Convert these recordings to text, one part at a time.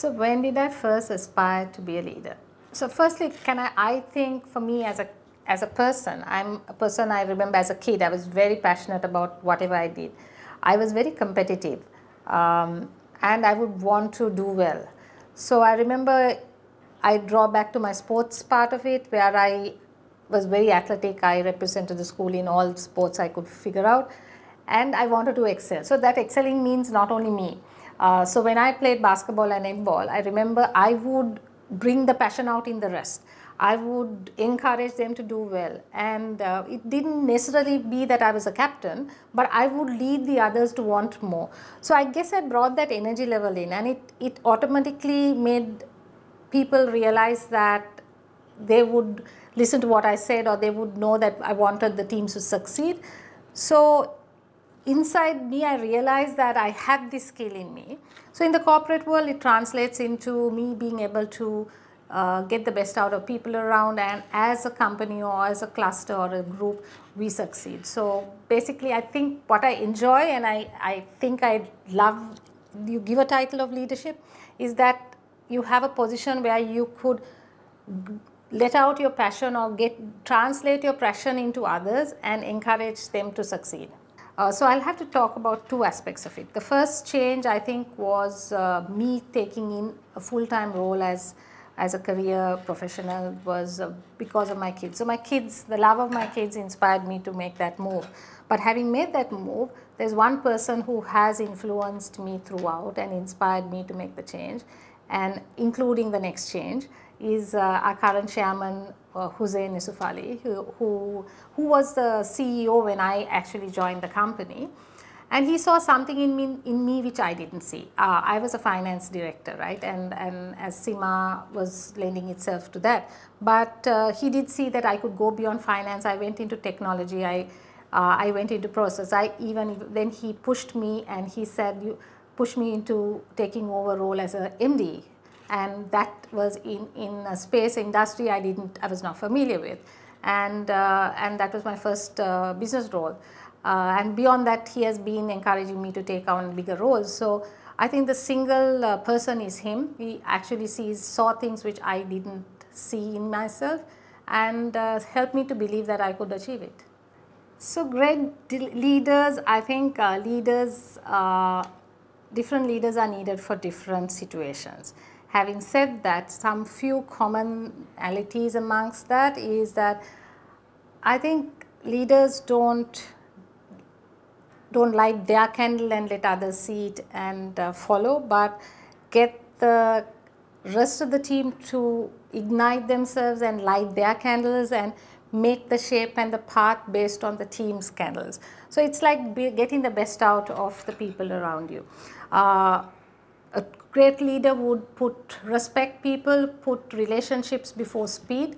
So when did I first aspire to be a leader? So firstly, can I, I think for me as a, as a person, I'm a person I remember as a kid, I was very passionate about whatever I did. I was very competitive um, and I would want to do well. So I remember I draw back to my sports part of it where I was very athletic. I represented the school in all sports I could figure out and I wanted to excel. So that excelling means not only me. Uh, so when I played basketball and netball, I remember I would bring the passion out in the rest. I would encourage them to do well. And uh, it didn't necessarily be that I was a captain, but I would lead the others to want more. So I guess I brought that energy level in, and it, it automatically made people realize that they would listen to what I said or they would know that I wanted the teams to succeed. So inside me, I realized that I had this skill in me. So in the corporate world, it translates into me being able to uh, get the best out of people around and as a company or as a cluster or a group, we succeed. So basically, I think what I enjoy and I, I think I love, you give a title of leadership, is that you have a position where you could let out your passion or get translate your passion into others and encourage them to succeed. Uh, so I'll have to talk about two aspects of it. The first change I think was uh, me taking in a full-time role as as a career professional was uh, because of my kids. So my kids, the love of my kids inspired me to make that move. But having made that move, there's one person who has influenced me throughout and inspired me to make the change and including the next change is uh, our current chairman uh, Husein Esufally, who, who, who was the CEO when I actually joined the company. And he saw something in me, in me which I didn't see. Uh, I was a finance director, right? And, and as CIMA was lending itself to that. But uh, he did see that I could go beyond finance. I went into technology. I, uh, I went into process. I even, then he pushed me and he said, you pushed me into taking over role as a MD and that was in, in a space industry I didn't, I was not familiar with. And, uh, and that was my first uh, business role. Uh, and beyond that, he has been encouraging me to take on bigger roles. So I think the single uh, person is him. He actually sees, saw things which I didn't see in myself and uh, helped me to believe that I could achieve it. So great leaders, I think uh, leaders, different leaders are needed for different situations. Having said that, some few commonalities amongst that is that I think leaders don't don't light their candle and let others see it and uh, follow, but get the rest of the team to ignite themselves and light their candles and make the shape and the path based on the team's candles. So it's like getting the best out of the people around you. Uh, a great leader would put respect people, put relationships before speed.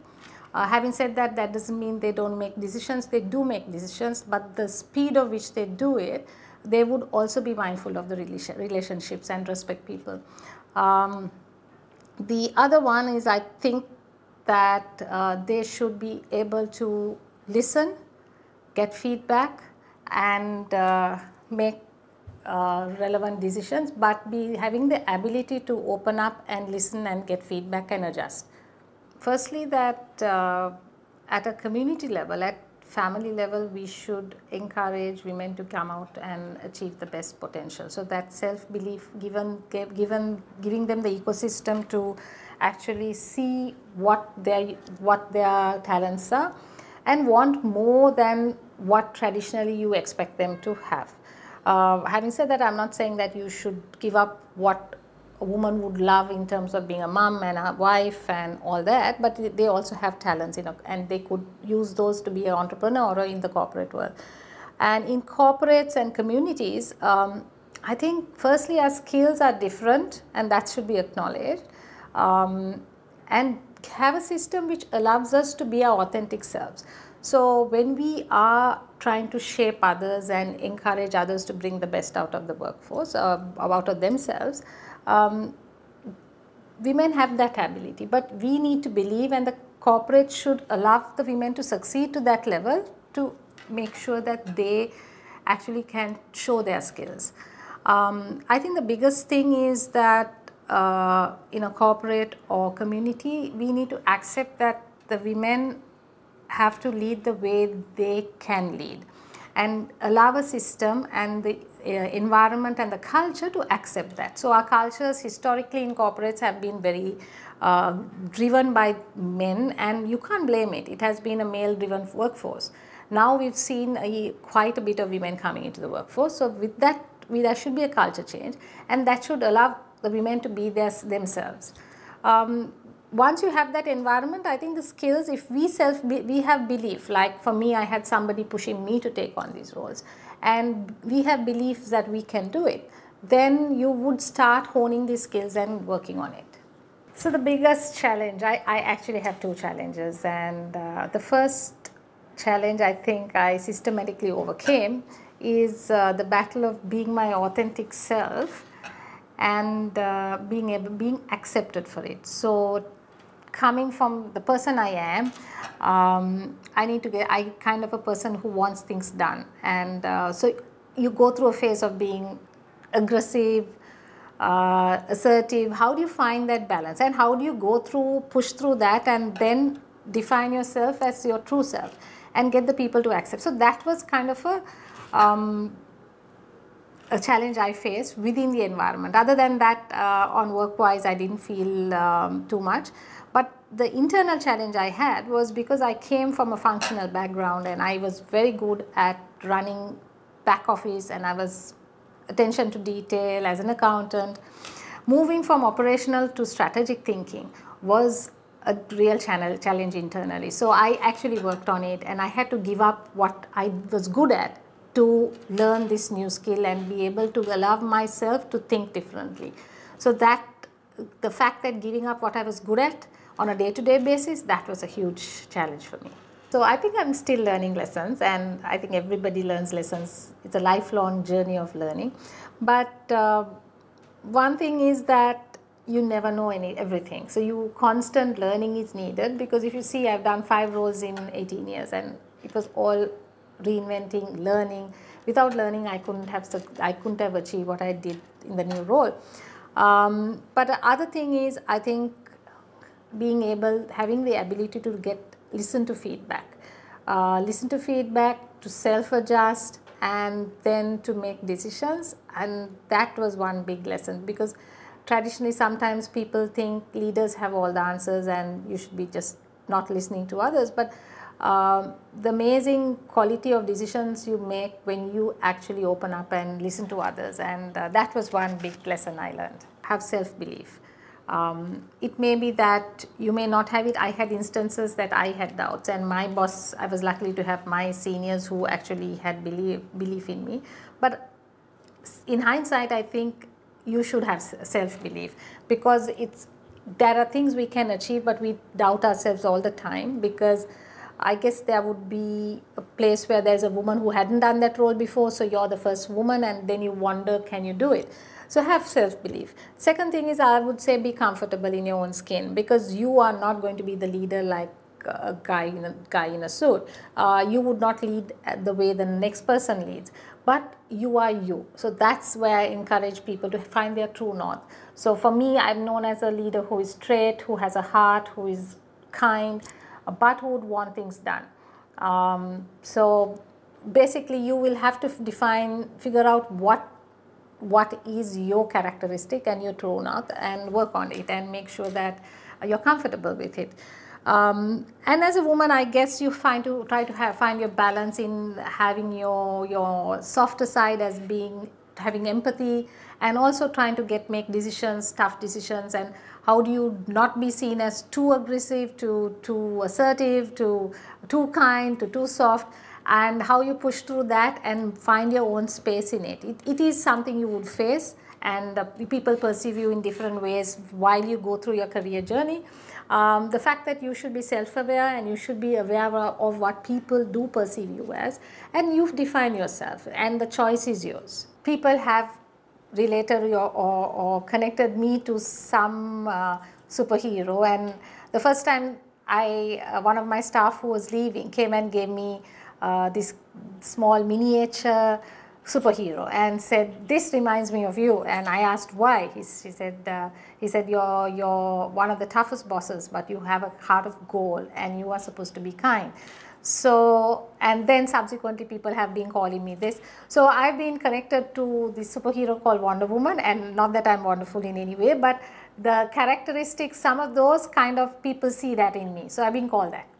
Uh, having said that, that doesn't mean they don't make decisions. They do make decisions, but the speed of which they do it, they would also be mindful of the relationships and respect people. Um, the other one is I think that uh, they should be able to listen, get feedback, and uh, make uh, relevant decisions, but be having the ability to open up and listen and get feedback and adjust. Firstly, that uh, at a community level, at family level, we should encourage women to come out and achieve the best potential. So that self-belief, given, given, giving them the ecosystem to actually see what their, what their talents are and want more than what traditionally you expect them to have. Uh, having said that, I'm not saying that you should give up what a woman would love in terms of being a mom and a wife and all that, but they also have talents, you know, and they could use those to be an entrepreneur or in the corporate world. And in corporates and communities, um, I think firstly our skills are different and that should be acknowledged. Um, and have a system which allows us to be our authentic selves. So when we are trying to shape others and encourage others to bring the best out of the workforce, uh, out of themselves, um, women have that ability. But we need to believe and the corporate should allow the women to succeed to that level to make sure that they actually can show their skills. Um, I think the biggest thing is that uh, in a corporate or community, we need to accept that the women have to lead the way they can lead and allow a system and the uh, environment and the culture to accept that. So our cultures historically in corporates have been very uh, driven by men and you can't blame it. It has been a male driven workforce. Now we've seen a, quite a bit of women coming into the workforce. So with that, we, there should be a culture change and that should allow the women to be their, themselves. Um, once you have that environment, I think the skills, if we self, we have belief, like for me, I had somebody pushing me to take on these roles and we have beliefs that we can do it, then you would start honing these skills and working on it. So the biggest challenge, I, I actually have two challenges and uh, the first challenge I think I systematically overcame is uh, the battle of being my authentic self and uh, being able being accepted for it. So coming from the person i am um, i need to get i kind of a person who wants things done. And uh, so you go through a phase of being aggressive uh, assertive. How do you find that balance? And how do you go through push through that and then define yourself as your true self and get the people to accept? So that was kind of a um, a challenge I faced within the environment. Other than that, uh, on work-wise, I didn't feel um, too much. But the internal challenge I had was because I came from a functional background and I was very good at running back office and I was attention to detail as an accountant. Moving from operational to strategic thinking was a real channel challenge internally. So I actually worked on it and I had to give up what I was good at to learn this new skill and be able to allow myself to think differently. So that the fact that giving up what I was good at on a day-to-day -day basis, that was a huge challenge for me. So I think I'm still learning lessons and I think everybody learns lessons. It's a lifelong journey of learning. But uh, one thing is that you never know any everything. So you constant learning is needed because if you see I've done five roles in 18 years and it was all reinventing, learning. Without learning, I couldn't have I couldn't have achieved what I did in the new role. Um, but the other thing is, I think being able, having the ability to get listen to feedback, uh, listen to feedback, to self-adjust, and then to make decisions. And that was one big lesson because traditionally sometimes people think leaders have all the answers and you should be just not listening to others. But um, the amazing quality of decisions you make when you actually open up and listen to others and uh, that was one big lesson I learned. Have self-belief. Um, it may be that you may not have it. I had instances that I had doubts and my boss, I was lucky to have my seniors who actually had belief, belief in me. But in hindsight, I think you should have self-belief because it's there are things we can achieve but we doubt ourselves all the time because I guess there would be a place where there's a woman who hadn't done that role before, so you're the first woman, and then you wonder, can you do it? So have self belief. Second thing is, I would say be comfortable in your own skin because you are not going to be the leader like a guy in a guy in a suit. Uh, you would not lead the way the next person leads, but you are you. So that's where I encourage people to find their true north. So for me, I'm known as a leader who is straight, who has a heart, who is kind but who would want things done. Um, so basically you will have to define, figure out what what is your characteristic and your true north and work on it and make sure that you're comfortable with it. Um, and as a woman, I guess you find to try to have, find your balance in having your your softer side as being having empathy and also trying to get make decisions, tough decisions and how do you not be seen as too aggressive, too, too assertive, too, too kind, to too soft and how you push through that and find your own space in it. It, it is something you would face and uh, people perceive you in different ways while you go through your career journey. Um, the fact that you should be self-aware and you should be aware of what people do perceive you as and you define yourself and the choice is yours. People have related or, or, or connected me to some uh, superhero and the first time I, uh, one of my staff who was leaving came and gave me uh, this small miniature superhero and said, "This reminds me of you." And I asked why. He, he said, uh, "He said you're you're one of the toughest bosses, but you have a heart of gold, and you are supposed to be kind." So, and then subsequently people have been calling me this. So, I've been connected to the superhero called Wonder Woman and not that I'm wonderful in any way, but the characteristics, some of those kind of people see that in me. So, I've been called that.